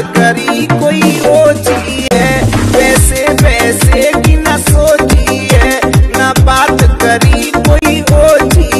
કરી કોઈ રોજ કી હે વેસે વેસે કી ના સોતી હે ના વાત કરી કોઈ હો કી